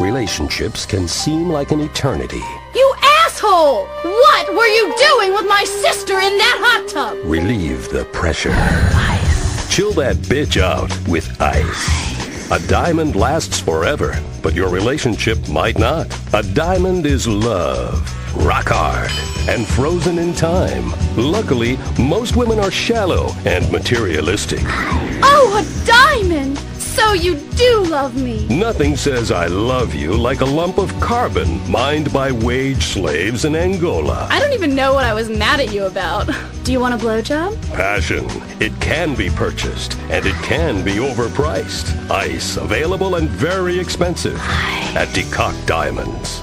Relationships can seem like an eternity. You asshole! What were you doing with my sister in that hot tub? Relieve the pressure. Ice. Chill that bitch out with ice. A diamond lasts forever, but your relationship might not. A diamond is love. Rock hard and frozen in time. Luckily, most women are shallow and materialistic. Oh, a diamond! So you do love me. Nothing says I love you like a lump of carbon mined by wage slaves in Angola. I don't even know what I was mad at you about. Do you want a blowjob? Passion. It can be purchased, and it can be overpriced. Ice, available and very expensive at De Koch Diamonds.